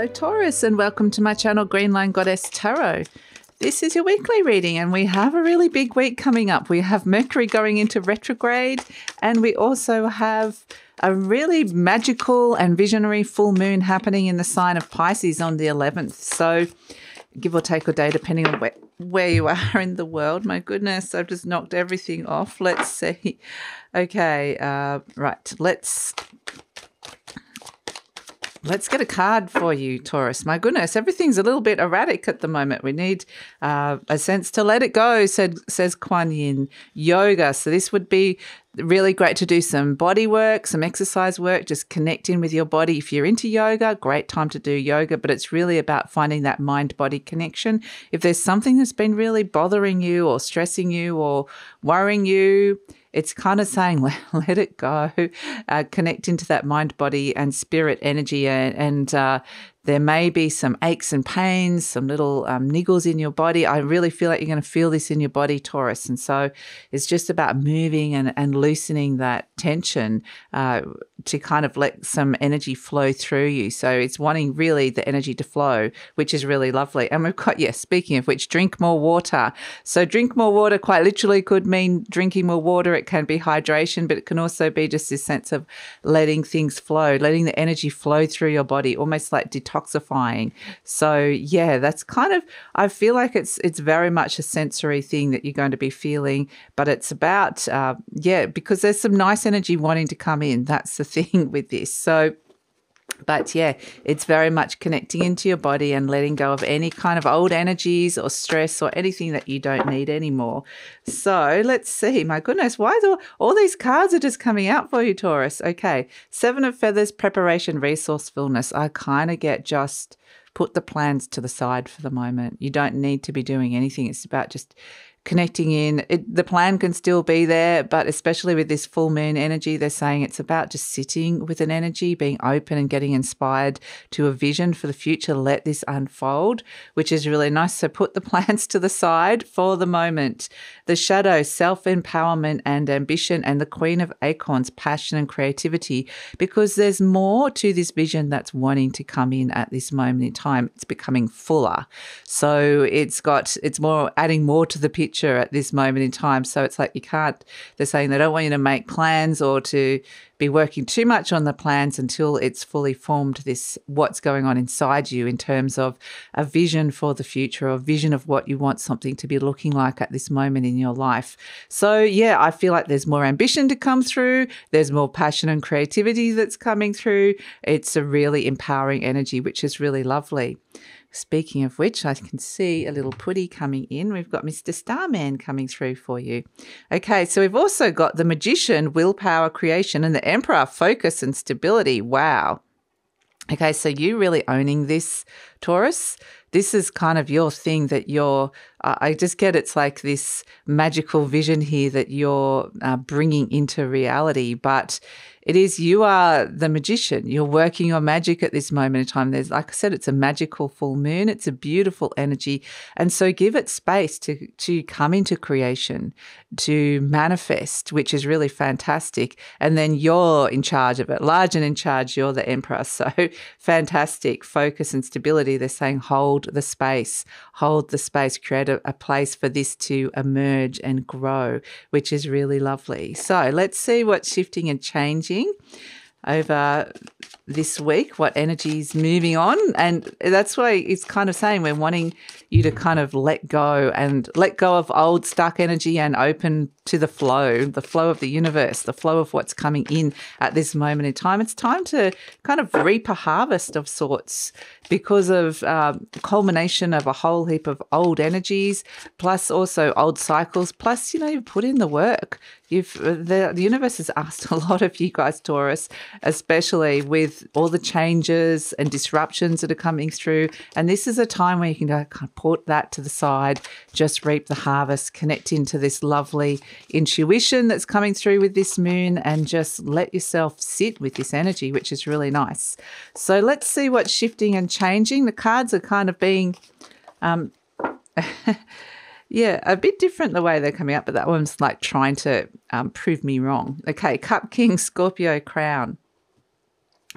Hello, Taurus, and welcome to my channel, GreenLion Goddess Tarot. This is your weekly reading, and we have a really big week coming up. We have Mercury going into retrograde, and we also have a really magical and visionary full moon happening in the sign of Pisces on the 11th. So, give or take a day, depending on where, where you are in the world. My goodness, I've just knocked everything off. Let's see. Okay, uh, right, let's Let's get a card for you, Taurus. My goodness, everything's a little bit erratic at the moment. We need uh, a sense to let it go, said says Kuan Yin. Yoga. So this would be really great to do some body work, some exercise work, just connect in with your body. If you're into yoga, great time to do yoga, but it's really about finding that mind body connection. If there's something that's been really bothering you or stressing you or worrying you, it's kind of saying let, let it go, uh, connect into that mind, body, and spirit energy, and, and uh, there may be some aches and pains, some little um, niggles in your body. I really feel like you're going to feel this in your body, Taurus. And so it's just about moving and, and loosening that tension uh, to kind of let some energy flow through you. So it's wanting really the energy to flow, which is really lovely. And we've got, yes, speaking of which, drink more water. So drink more water quite literally could mean drinking more water. It can be hydration, but it can also be just this sense of letting things flow, letting the energy flow through your body, almost like detoxifying. So yeah, that's kind of I feel like it's it's very much a sensory thing that you're going to be feeling, but it's about uh, yeah because there's some nice energy wanting to come in. That's the thing with this. So but yeah, it's very much connecting into your body and letting go of any kind of old energies or stress or anything that you don't need anymore. So let's see. My goodness, why do all these cards are just coming out for you, Taurus? Okay, Seven of Feathers, preparation, resourcefulness. I kind of get just put the plans to the side for the moment. You don't need to be doing anything. It's about just connecting in. It, the plan can still be there, but especially with this full moon energy, they're saying it's about just sitting with an energy, being open and getting inspired to a vision for the future. Let this unfold, which is really nice. So put the plans to the side for the moment. The shadow, self empowerment and ambition, and the Queen of Acorns, passion and creativity, because there's more to this vision that's wanting to come in at this moment in time. It's becoming fuller. So it's got, it's more adding more to the picture future at this moment in time. So it's like you can't, they're saying they don't want you to make plans or to be working too much on the plans until it's fully formed this, what's going on inside you in terms of a vision for the future or a vision of what you want something to be looking like at this moment in your life. So yeah, I feel like there's more ambition to come through. There's more passion and creativity that's coming through. It's a really empowering energy, which is really lovely. Speaking of which, I can see a little putty coming in. We've got Mr. Starman coming through for you. Okay, so we've also got the Magician, Willpower, Creation, and the Emperor, Focus and Stability. Wow. Okay, so you really owning this, Taurus. This is kind of your thing that you're, uh, I just get it's like this magical vision here that you're uh, bringing into reality. But it is you are the magician. You're working your magic at this moment in time. There's, like I said, it's a magical full moon. It's a beautiful energy, and so give it space to to come into creation, to manifest, which is really fantastic. And then you're in charge of it, large and in charge. You're the emperor. So fantastic focus and stability. They're saying hold the space, hold the space, create a, a place for this to emerge and grow, which is really lovely. So let's see what's shifting and changing over this week, what energy is moving on. And that's why it's kind of saying we're wanting you to kind of let go and let go of old stuck energy and open to the flow, the flow of the universe, the flow of what's coming in at this moment in time. It's time to kind of reap a harvest of sorts because of um, culmination of a whole heap of old energies, plus also old cycles, plus, you know, you've put in the work. You've the, the universe has asked a lot of you guys, Taurus, especially with all the changes and disruptions that are coming through. And this is a time where you can kind of put that to the side, just reap the harvest, connect into this lovely intuition that's coming through with this moon, and just let yourself sit with this energy, which is really nice. So let's see what's shifting and changing. The cards are kind of being. Um, Yeah, a bit different the way they're coming up, but that one's like trying to um, prove me wrong. Okay, Cup King, Scorpio, Crown.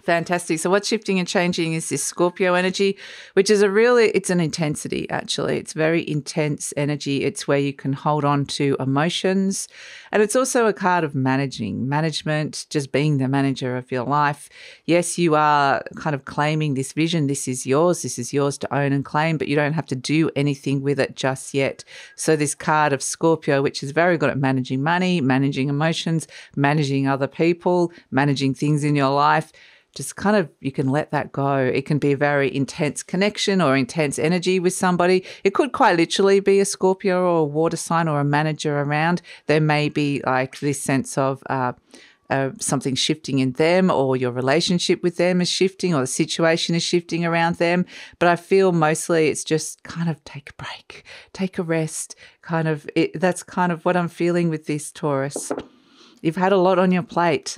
Fantastic. So what's shifting and changing is this Scorpio energy, which is a really it's an intensity actually. It's very intense energy. It's where you can hold on to emotions. And it's also a card of managing, management, just being the manager of your life. Yes, you are kind of claiming this vision. This is yours. This is yours to own and claim, but you don't have to do anything with it just yet. So this card of Scorpio, which is very good at managing money, managing emotions, managing other people, managing things in your life just kind of you can let that go. It can be a very intense connection or intense energy with somebody. It could quite literally be a Scorpio or a water sign or a manager around. There may be like this sense of uh, uh, something shifting in them or your relationship with them is shifting or the situation is shifting around them. But I feel mostly it's just kind of take a break, take a rest. Kind of it, that's kind of what I'm feeling with this Taurus. You've had a lot on your plate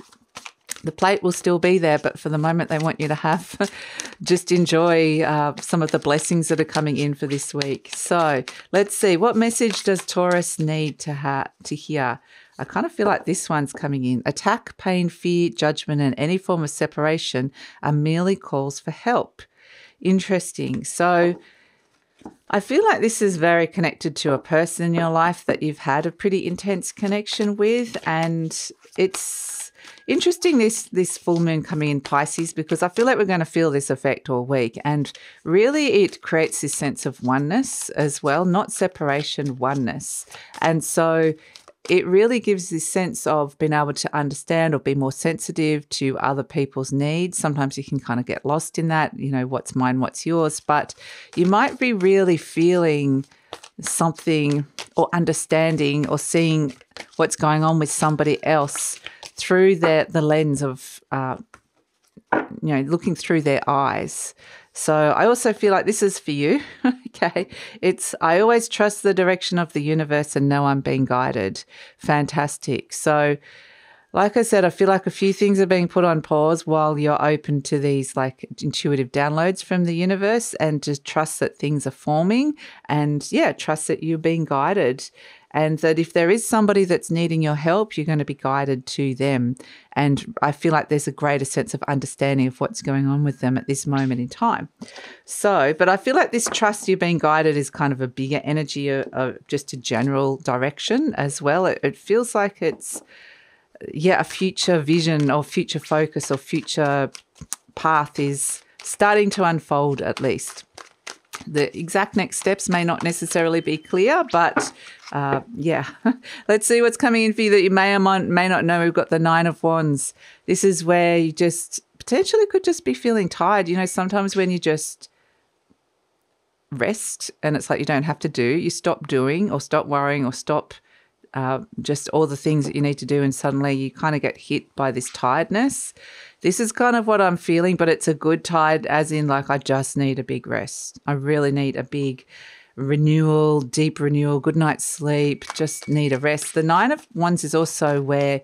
the plate will still be there, but for the moment, they want you to have just enjoy uh, some of the blessings that are coming in for this week. So let's see what message does Taurus need to ha- to hear. I kind of feel like this one's coming in. Attack, pain, fear, judgment, and any form of separation are merely calls for help. Interesting. So. I feel like this is very connected to a person in your life that you've had a pretty intense connection with, and it's interesting this this full moon coming in Pisces because I feel like we're going to feel this effect all week, and really it creates this sense of oneness as well, not separation, oneness, and so. It really gives this sense of being able to understand or be more sensitive to other people's needs. Sometimes you can kind of get lost in that, you know, what's mine, what's yours, but you might be really feeling something or understanding or seeing what's going on with somebody else through the the lens of uh, you know looking through their eyes. So I also feel like this is for you. okay, it's I always trust the direction of the universe and know I'm being guided. Fantastic. So. Like I said, I feel like a few things are being put on pause while you're open to these like intuitive downloads from the universe and just trust that things are forming and yeah, trust that you're being guided and that if there is somebody that's needing your help, you're going to be guided to them. And I feel like there's a greater sense of understanding of what's going on with them at this moment in time. So, but I feel like this trust you're being guided is kind of a bigger energy, of, uh, uh, just a general direction as well. It, it feels like it's, yeah, a future vision or future focus or future path is starting to unfold at least. The exact next steps may not necessarily be clear, but uh, yeah, let's see what's coming in for you that you may or may not know. We've got the Nine of Wands. This is where you just potentially could just be feeling tired. You know, sometimes when you just rest and it's like you don't have to do, you stop doing or stop worrying or stop uh, just all the things that you need to do, and suddenly you kind of get hit by this tiredness. This is kind of what I'm feeling, but it's a good tired, as in, like, I just need a big rest. I really need a big renewal, deep renewal, good night's sleep, just need a rest. The Nine of Wands is also where,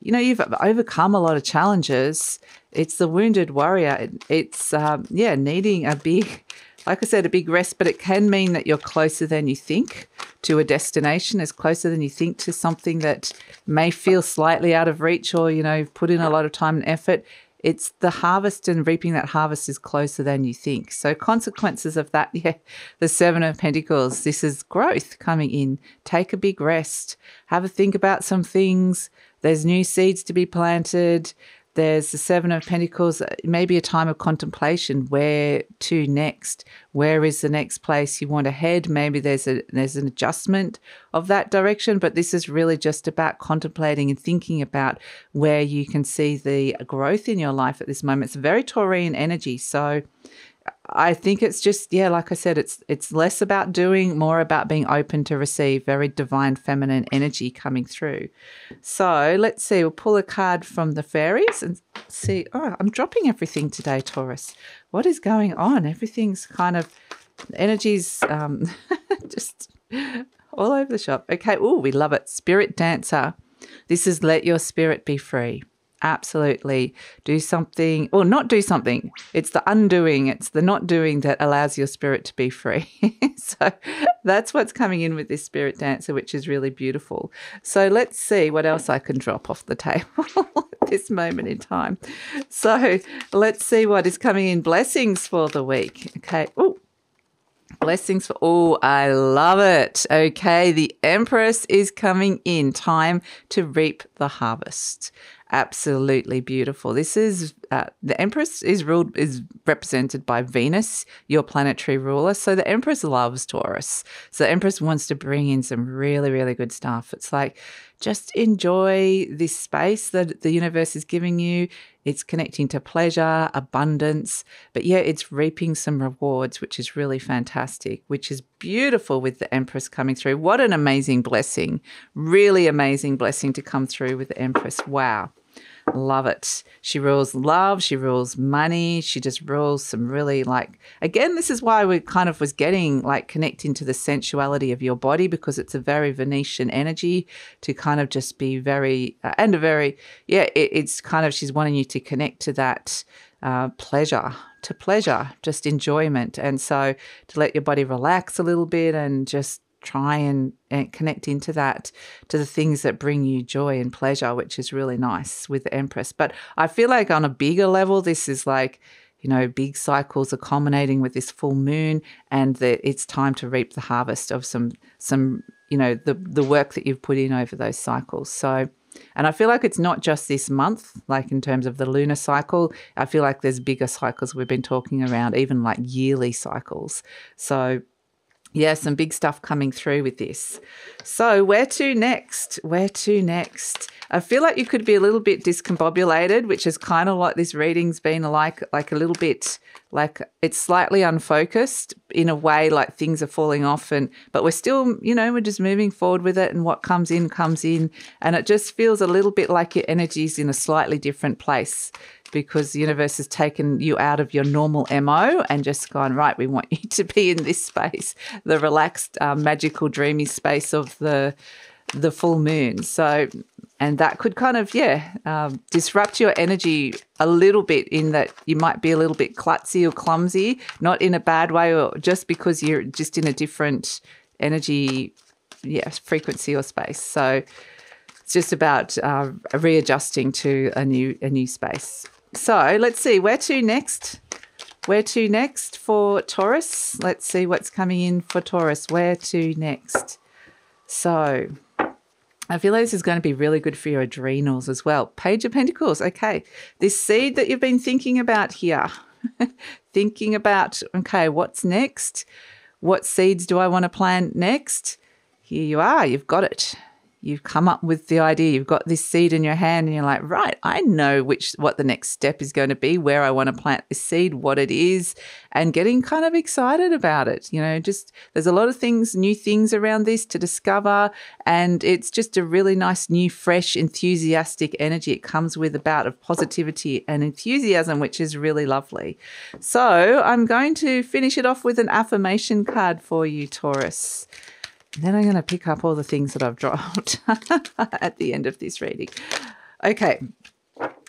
you know, you've overcome a lot of challenges. It's the wounded warrior. It's, um, yeah, needing a big, like I said, a big rest, but it can mean that you're closer than you think to a destination, is closer than you think to something that may feel slightly out of reach or, you know, put in a lot of time and effort it's the harvest and reaping that harvest is closer than you think. So, consequences of that, yeah, the Seven of Pentacles, this is growth coming in. Take a big rest, have a think about some things. There's new seeds to be planted. There's the Seven of Pentacles, uh, maybe a time of contemplation. Where to next? Where is the next place you want to head? Maybe there's a there's an adjustment of that direction, but this is really just about contemplating and thinking about where you can see the growth in your life at this moment. It's very Taurian energy, so I think it's just yeah, like I said, it's it's less about doing, more about being open to receive. Very divine feminine energy coming through. So let's see. We'll pull a card from the fairies and see. Oh, I'm dropping everything today, Taurus. What is going on? Everything's kind of energies um, just all over the shop. Okay. Oh, we love it. Spirit dancer. This is let your spirit be free. Absolutely do something or not do something. It's the undoing it's the not doing that allows your spirit to be free. So that's what's coming in with this spirit dancer which is really beautiful. So let's see what else i can drop off the table at this moment in time. So let's see what is coming in. Blessings for the week. Okay. Oh Blessings for all. I love it. Okay, the Empress is coming in. Time to reap the harvest absolutely beautiful. This is uh, the Empress is ruled is represented by Venus, your planetary ruler. So the Empress loves Taurus. So the Empress wants to bring in some really really good stuff. It's like just enjoy this space that the universe is giving you. It's connecting to pleasure, abundance, but yeah, it's reaping some rewards, which is really fantastic, which is beautiful with the Empress coming through. What an amazing blessing! Really amazing blessing to come through with the Empress. Wow. Love it. She rules love. She rules money. She just rules some really like, again, this is why we kind of was getting like connecting to the sensuality of your body because it's a very Venetian energy to kind of just be very, uh, and a very, yeah, it, it's kind of, she's wanting you to connect to that uh, pleasure, to pleasure, just enjoyment. And so to let your body relax a little bit and just try and, and, connect into that to the things that bring you joy and pleasure which is really nice with the empress but i feel like on a bigger level this is like you know big cycles are culminating with this full moon and that it's time to reap the harvest of some some you know the the work that you've put in over those cycles so and I feel like it's not just this month, like in terms of the lunar cycle. I feel like there's bigger cycles we've been talking around, even like yearly cycles. So yeah, some big stuff coming through with this. So, where to next? Where to next? I feel like you could be a little bit discombobulated, which is kind of what this reading's been like, like a little bit like it's slightly unfocused in a way, like things are falling off, and but we're still, you know, we're just moving forward with it, and what comes in comes in, and it just feels a little bit like your energy's in a slightly different place because the universe has taken you out of your normal MO and just gone, right, we want you to be in this space, the relaxed, uh, magical, dreamy space of the the full moon. So, and that could kind of, yeah, um, disrupt your energy a little bit in that you might be a little bit klutzy or clumsy, not in a bad way or just because you're just in a different energy, yeah, frequency or space. So, it's just about uh, readjusting to a new a new space. So let's see, where to next? Where to next for Taurus? Let's see what's coming in for Taurus. Where to next? So I feel like this is going to be really good for your adrenals as well. Page of Pentacles. Okay. This seed that you've been thinking about here, thinking about, okay, what's next? What seeds do I want to plant next? Here you are. You've got it you've come up with the idea you've got this seed in your hand and you're like right i know which what the next step is going to be where i want to plant this seed what it is and getting kind of excited about it you know just there's a lot of things new things around this to discover and it's just a really nice new fresh enthusiastic energy. It comes with about of positivity and enthusiasm which is really lovely. So i'm going to finish it off with an affirmation card for you taurus then I'm going to pick up all the things that I've dropped at the end of this reading. Okay,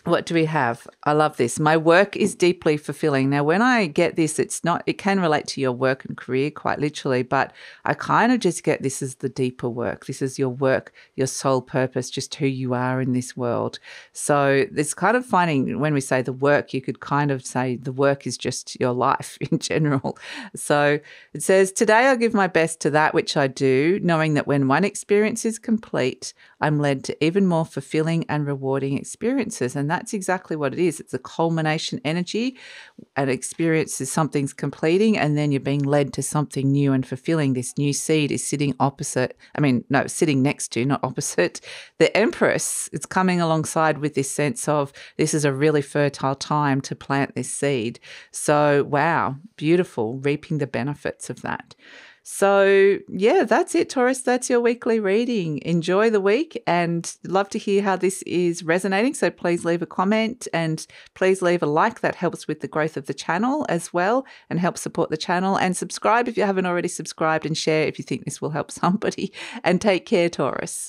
what do we have? I love this. My work is deeply fulfilling. Now, when I get this, it's not, it can relate to your work and career quite literally, but I kind of just get this as the deeper work. This is your work, your sole purpose, just who you are in this world. So it's kind of finding when we say the work, you could kind of say the work is just your life in general. So it says, Today I give my best to that which I do, knowing that when one experience is complete, I'm led to even more fulfilling and rewarding experiences. And that's exactly what it is. It's a culmination energy. An experience is something's completing, and then you're being led to something new and fulfilling. This new seed is sitting opposite, I mean, no, sitting next to, not opposite. The Empress It's coming alongside with this sense of this is a really fertile time to plant this seed. So, wow, beautiful, reaping the benefits of that. So, yeah, that's it, Taurus. That's your weekly reading. Enjoy the week and love to hear how this is resonating. So, please leave a comment and please leave a like. That helps with the growth of the channel as well and helps support the channel. And subscribe if you haven't already subscribed and share if you think this will help somebody. And take care, Taurus.